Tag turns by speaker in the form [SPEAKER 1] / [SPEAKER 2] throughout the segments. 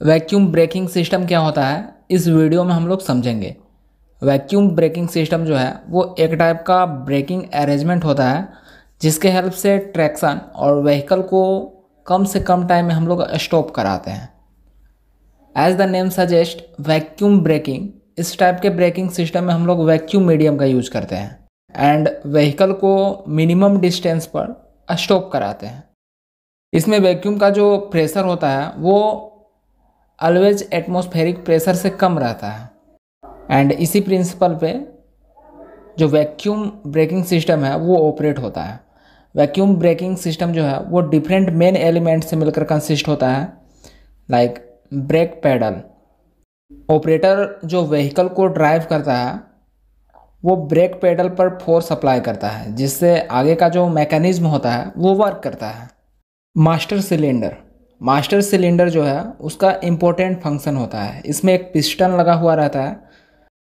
[SPEAKER 1] Vacuum braking system क्या होता है, इस वीडियो में हम लोग समझेंगे। वैक्यूम ब्रेकिंग सिस्टम जो है, वो एक टाइप का ब्रेकिंग अरेंजमेंट होता है, जिसके हेल्प से ट्रैक्शन और व्हीकल को कम से कम टाइम में हम लोग स्टॉप कराते हैं। As the name suggest vacuum braking इस टाइप के ब्रेकिंग सिस्टम में हम लोग वैक्यूम मीडियम का यूज़ करते हैं एंड व्हीकल को मिनिमम डिस्टेंस पर स्टॉप कराते हैं। इसमें वैक्यूम का जो प्रेशर होता है, वो ऑलवेज एटमॉस्फेरिक प्रेशर से कम रहता है। एंड इसी प्रिंसिपल पे जो वैक्यूम ब्रेकिंग सिस्टम है, वो ऑपरेट होता है। वैक्यूम ब्रेकिंग सिस्टम जो है, वो डिफरेंट मेन एलिमेंट से मिलकर कंसिस्ट होता है। लाइक ब्रेक पैडल ऑपरेटर जो व्हीकल को ड्राइव करता है, वो ब्रेक पैडल पर फोर्स अप्लाई करता है, जिससे आगे का जो मैकेनिज्म होता है, वो वर्क करता है। मास्टर सिलेंडर मास्टर सिलेंडर जो है, उसका इम्पोर्टेंट फ़ंक्शन होता है। इसमें एक पिस्टन लगा हुआ रहता है,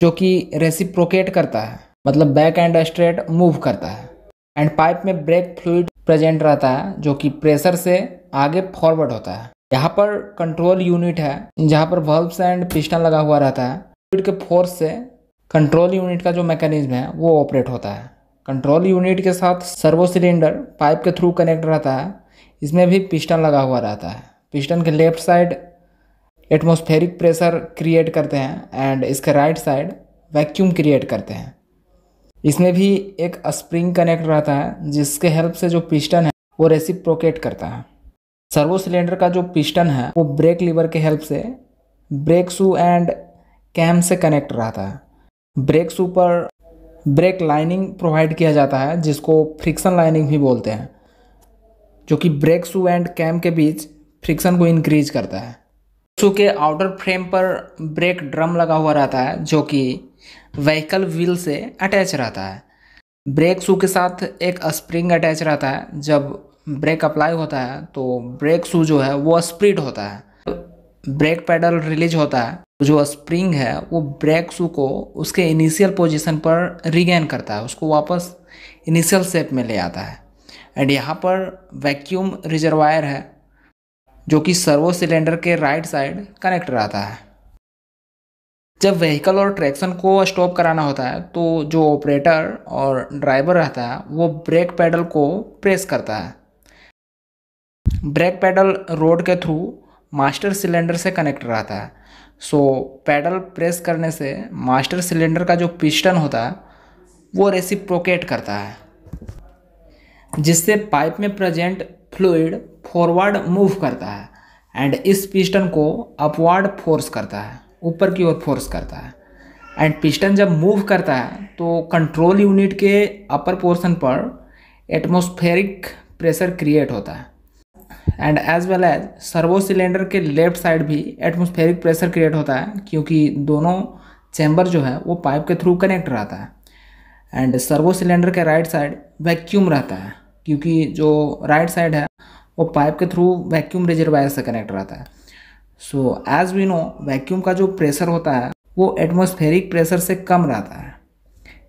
[SPEAKER 1] जो कि रेसिप्रोकेट करता है। मतलब बैक एंड स्ट्रेट मूव करता है। एंड पाइप में ब्रेक फ्लूड प्रेजेंट रहता है, जो कि प्रेशर से आगे फॉरवर्ड होता है। यहाँ पर कंट्रोल यूनिट है, जहाँ पर वल्व्स एंड पिस्टन लगा हुआ रहता है। फ्लूड के फोर्स से कंट्रोल यूनिट का जो मैकेनिज्म है, वो ऑपरेट होता है। कंट्रोल यूनिट के साथ सर्वो सिलेंडर पाइप के थ्रू कनेक्ट रहता है। इसमें भी पिस्टन लगा हुआ रहता है। पिस्टन के left side atmospheric pressure create करते हैं एंड इसके राइट साइड वैक्यूम क्रिएट करते हैं। इसमें भी एक स्प्रिंग कनेक्ट रहता है, जिसके हेल्प से जो पिस्टन है, वो रेसिप्रोकेट करता है। सर्वो सिलेंडर का जो पिस्टन है, वो ब्रेक लीवर के हेल्प से ब्रेक शू एंड कैम से कनेक्ट रहता है। ब्रेक शू पर ब्रेक लाइनिंग प्रोवाइड किया जाता है, जिसको फ्रिक्शन लाइनिंग भी बोलते हैं। जो कि ब्रेक शू एंड कैम के बीच फ्रिक्शन को इंक्रीज करता है। शू के आउटर फ्रेम पर ब्रेक ड्रम लगा हुआ रहता है, जो कि व्हीकल व्हील से अटैच रहता है। ब्रेक शू के साथ एक स्प्रिंग अटैच रहता है, जब ब्रेक अप्लाई होता है तो ब्रेक शू जो है, वो स्प्रिड होता है। ब्रेक पैडल रिलीज़ होता है जो स्प्रिंग है, वो ब्रेक शू को उसके इनिशियल पोजीशन पर रिगेन करता है, उसको वापस इनिशियल शेप में ले आता है। एंड यहाँ पर वैक्यूम रिजर्वायर है, जो कि सर्वो सिलेंडर के राइट साइड कनेक्ट रहता है। जब व्हीकल और ट्रैक्शन को स्टॉप कराना होता है तो जो ऑपरेटर और ड्राइवर रहता है, वो ब्रेक पैडल को प्रेस करता है। ब्रेक पैडल रोड के थ्रू मास्टर सिलेंडर से कनेक्ट रहता है। सो पैडल प्रेस करने से मास्टर सिलेंडर का जो पिस्टन होता है, वो रेसिप्रोकेट करता है। जिससे पाइप में प्रेजेंट फ्लूइड फॉरवर्ड मूव करता है एंड इस पिस्टन को अपवर्ड फोर्स करता है, ऊपर की ओर फोर्स करता है। एंड पिस्टन जब मूव करता है तो कंट्रोल यूनिट के अपर पोर्शन पर एटमॉस्फेरिक प्रेशर क्रिएट होता है। And as well as servo cylinder के लेफ़्ट साइड भी एटमॉस्फेरिक प्रेशर क्रिएट होता है, क्योंकि दोनों चैम्बर जो है, वो पाइप के थ्रू कनेक्ट रहता है। एंड सर्वो सिलेंडर के राइट साइड वैक्यूम रहता है। क्योंकि जो राइट साइड है वो पाइप के थ्रू वैक्यूम रिजर्वायर से कनेक्ट रहता है। So as we know vacuum का जो प्रेशर होता है वो एटमॉस्फेरिक प्रेशर से कम रहता है।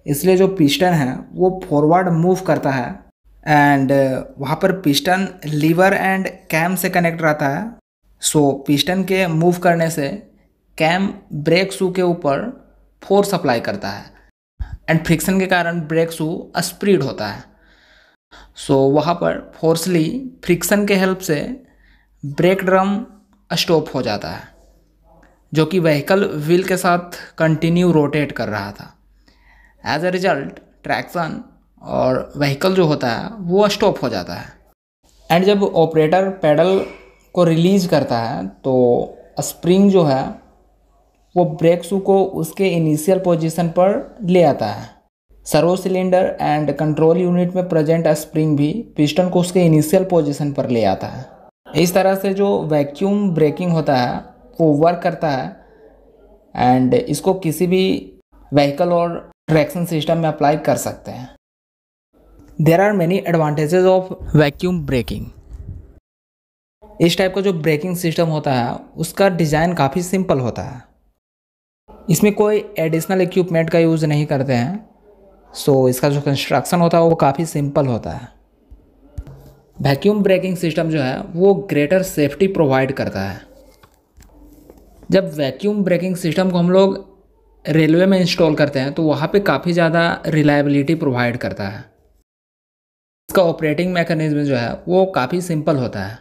[SPEAKER 1] इसलिए जो पिस्टन है वो फॉरवर्ड मूव करता है एंड वहाँ पर पिस्टन लीवर एंड कैम से कनेक्ट रहता है। सो so, पिस्टन के मूव करने से कैम ब्रेक शू के ऊपर फोर्स अप्लाई करता है। एंड फ्रिक्शन के कारण ब्रेक शू स्प्रीड होता है। सो so, वहाँ पर फोर्सली फ्रिक्शन के हेल्प से ब्रेक ड्रम स्टॉप हो जाता है जो कि व्हीकल व्हील के साथ कंटिन्यू रोटेट कर रहा था। एज अ रिज़ल्ट ट्रैक्शन और व्हीकल जो होता है वो स्टॉप हो जाता है। एंड जब ऑपरेटर पैडल को रिलीज़ करता है तो स्प्रिंग जो है वो ब्रेक शू को उसके इनिशियल पोजीशन पर ले आता है। Servo cylinder and control unit में प्रेजेंट स्प्रिंग भी पिस्टन को उसके इनिशियल पोजीशन पर ले आता है। इस तरह से जो वैक्यूम ब्रेकिंग होता है, वो वर्क करता है एंड इसको किसी भी व्हीकल और ट्रैक्शन सिस्टम में अप्लाई कर सकते हैं। There are many advantages of vacuum braking इस टाइप का जो ब्रेकिंग सिस्टम होता है, उसका डिज़ाइन काफ़ी सिंपल होता है। इसमें कोई एडिशनल इक्विपमेंट का यूज़ नहीं करते हैं। सो so, इसका जो कंस्ट्रक्शन होता है वो काफ़ी सिंपल होता है। वैक्यूम ब्रेकिंग सिस्टम जो है वो ग्रेटर सेफ्टी प्रोवाइड करता है। जब वैक्यूम ब्रेकिंग सिस्टम को हम लोग रेलवे में इंस्टॉल करते हैं तो वहाँ पे काफ़ी ज़्यादा रिलायबिलिटी प्रोवाइड करता है। इसका ऑपरेटिंग मैकेनिज्म जो है वो काफ़ी सिंपल होता है।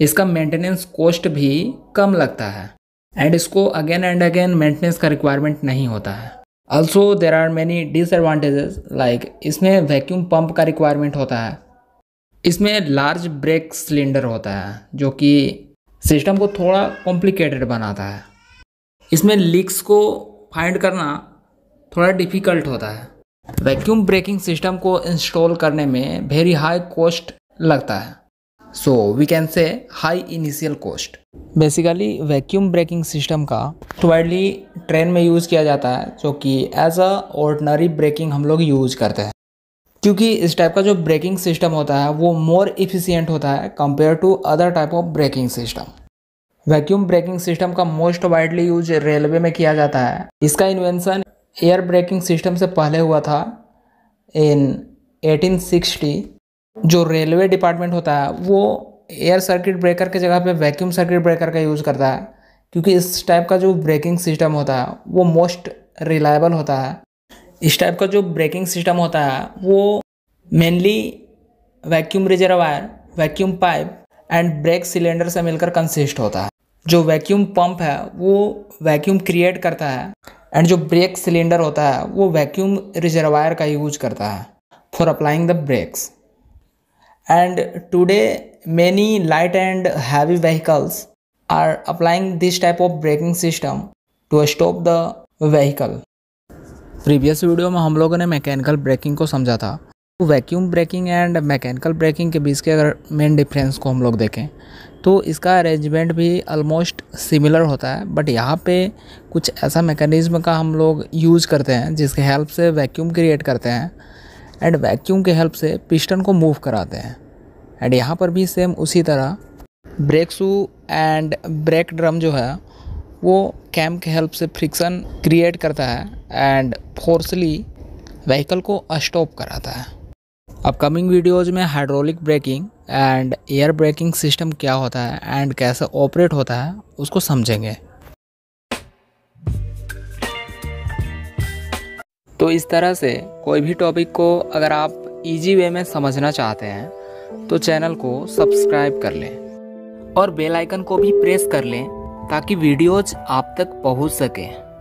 [SPEAKER 1] इसका मेंटेनेंस कॉस्ट भी कम लगता है। एंड इसको अगेन एंड अगेन मेंटेनेंस का रिक्वायरमेंट नहीं होता है। Also there are many disadvantages like इसमें वैक्यूम पंप का रिक्वायरमेंट होता है। इसमें लार्ज ब्रेक सिलेंडर होता है, जो कि सिस्टम को थोड़ा कॉम्प्लिकेटेड बनाता है। इसमें लीक्स को फाइंड करना थोड़ा डिफ़िकल्ट होता है। वैक्यूम ब्रेकिंग सिस्टम को इंस्टॉल करने में वेरी हाई कॉस्ट लगता है। So we can say high initial cost basically vacuum braking system का वाइडली ट्रेन में यूज़ किया जाता है, जो कि एज अ ऑर्डनरी ब्रेकिंग हम लोग यूज़ करते हैं। क्योंकि इस टाइप का जो ब्रेकिंग सिस्टम होता है, वो मोर इफ़िशियंट होता है compare to other type of braking system vacuum braking system का मोस्ट वाइडली यूज़ रेलवे में किया जाता है। इसका इन्वेंशन एयर ब्रेकिंग सिस्टम से पहले हुआ था इन 1860 जो रेलवे डिपार्टमेंट होता है, वो एयर सर्किट ब्रेकर के जगह पे वैक्यूम सर्किट ब्रेकर का यूज़ करता है, क्योंकि इस टाइप का जो ब्रेकिंग सिस्टम होता है, वो मोस्ट रिलायबल होता है। इस टाइप का जो ब्रेकिंग सिस्टम होता है, वो mainly vacuum reservoir vacuum pipe and brake cylinder से मिलकर कंसिस्ट होता है। जो वैक्यूम पंप है, वो वैक्यूम क्रिएट करता है एंड जो ब्रेक सिलेंडर होता है, वो वैक्यूम रिजर्वायर का यूज़ करता है। For applying the brakes and today many light and heavy vehicles are applying this type of braking system to stop the vehicle previous video में हम लोगों ने मैकेनिकल ब्रेकिंग को समझा था। Vacuum braking and mechanical braking के बीच के अगर मेन डिफरेंस को हम लोग देखें तो इसका अरेंजमेंट भी ऑलमोस्ट सिमिलर होता है। बट यहाँ पे कुछ ऐसा मैकेनिज्म का हम लोग यूज़ करते हैं, जिसके हेल्प से वैक्यूम क्रिएट करते हैं। एंड वैक्यूम के हेल्प से पिस्टन को मूव कराते हैं। एंड यहाँ पर भी सेम उसी तरह। Brake shoe and brake drum जो है, वो कैम के हेल्प से फ्रिक्शन क्रिएट करता है एंड फोर्सली व्हीकल को स्टॉप कराता है। अपकमिंग वीडियोज़ में hydraulic braking and air braking system क्या होता है एंड कैसे ऑपरेट होता है, उसको समझेंगे। तो इस तरह से कोई भी टॉपिक को अगर आप इजी वे में समझना चाहते हैं तो चैनल को सब्सक्राइब कर लें और बेल आइकन को भी प्रेस कर लें ताकि वीडियोज़ आप तक पहुँच सकें।